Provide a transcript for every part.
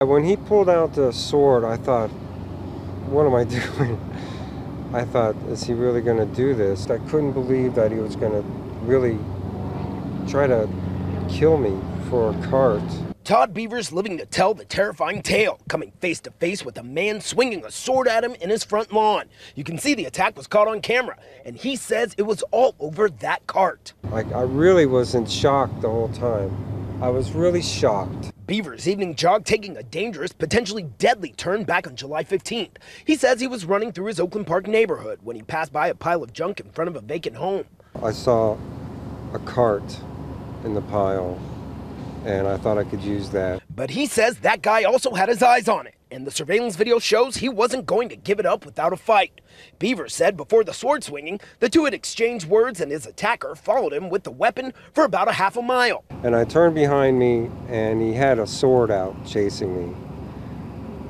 When he pulled out the sword, I thought, what am I doing? I thought, is he really going to do this? I couldn't believe that he was going to really try to kill me for a cart. Todd Beavers living to tell the terrifying tale, coming face to face with a man swinging a sword at him in his front lawn. You can see the attack was caught on camera, and he says it was all over that cart. Like, I really was in shock the whole time. I was really shocked. Beavers' evening jog taking a dangerous, potentially deadly turn back on July 15th. He says he was running through his Oakland Park neighborhood when he passed by a pile of junk in front of a vacant home. I saw a cart in the pile, and I thought I could use that. But he says that guy also had his eyes on it, and the surveillance video shows he wasn't going to give it up without a fight. Beaver said before the sword swinging, the two had exchanged words and his attacker followed him with the weapon for about a half a mile. And I turned behind me, and he had a sword out chasing me.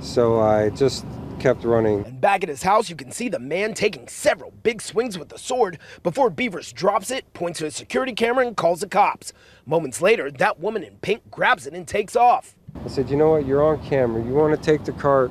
So I just kept running. And back at his house, you can see the man taking several big swings with the sword before Beavers drops it, points to his security camera, and calls the cops. Moments later, that woman in pink grabs it and takes off. I said, you know what, you're on camera. You want to take the cart,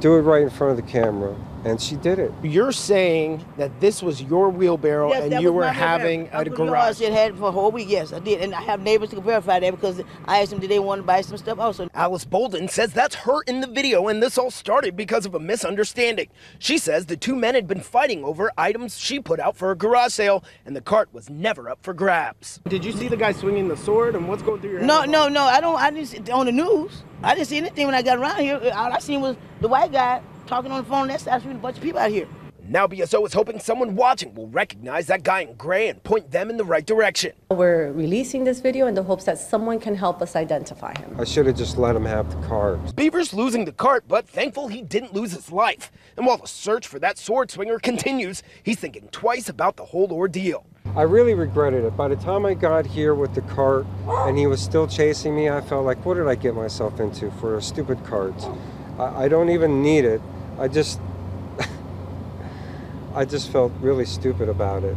do it right in front of the camera. And she did it. You're saying that this was your wheelbarrow Yes, and you were having wheelbarrow. a garage. said had for a whole week. Yes, I did, and I have neighbors to verify that because I asked them did they want to buy some stuff also. Alice Bolden says that's her in the video, and this all started because of a misunderstanding. She says the two men had been fighting over items she put out for a garage sale, and the cart was never up for grabs. Did you see the guy swinging the sword and what's going through your head? No, no, no. I don't. I didn't see on the news. I didn't see anything when I got around here. All I seen was the white guy talking on the phone. That's actually a bunch of people out here. Now BSO is hoping someone watching will recognize that guy in gray and point them in the right direction. We're releasing this video in the hopes that someone can help us identify him. I should have just let him have the cart. Beavers losing the cart, but thankful he didn't lose his life. And while the search for that sword swinger continues, he's thinking twice about the whole ordeal. I really regretted it. By the time I got here with the cart and he was still chasing me, I felt like, what did I get myself into for a stupid cart? I, I don't even need it. I just, I just felt really stupid about it.